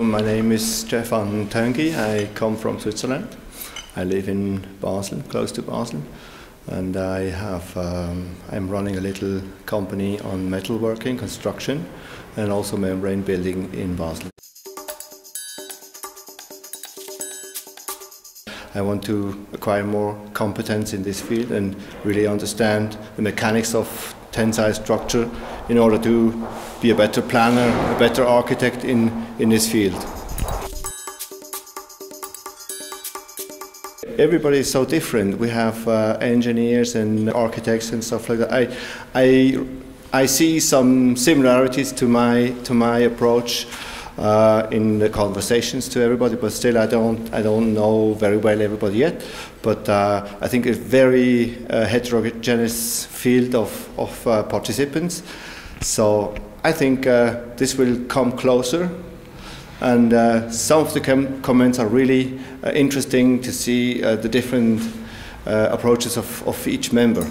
My name is Stephan Töngi. I come from Switzerland. I live in Basel, close to Basel, and I have um, I'm running a little company on metalworking, construction, and also membrane building in Basel. I want to acquire more competence in this field and really understand the mechanics of tensile structure in order to be a better planner, a better architect in, in this field. Everybody is so different. We have uh, engineers and architects and stuff like that. I, I, I see some similarities to my, to my approach uh, in the conversations to everybody, but still I don't I don't know very well everybody yet. But uh, I think a very uh, heterogeneous field of of uh, participants. So I think uh, this will come closer. And uh, some of the com comments are really interesting to see the different approaches of, of each member.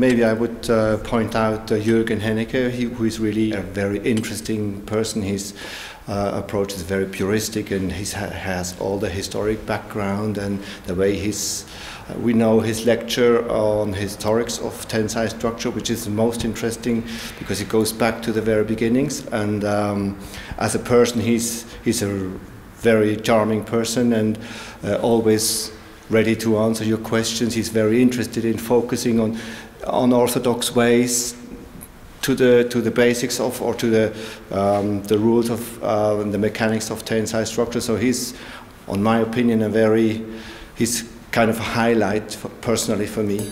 Maybe I would uh, point out uh, Jürgen Hennicke, he, who is really a very interesting person. His uh, approach is very puristic and he ha has all the historic background and the way he's. Uh, we know his lecture on historics of tensile structure, which is the most interesting because it goes back to the very beginnings. And um, as a person, he's, he's a very charming person and uh, always ready to answer your questions. He's very interested in focusing on unorthodox ways to the to the basics of or to the um, the rules of uh, the mechanics of tensile structure. So he's, on my opinion, a very he's kind of a highlight for, personally for me.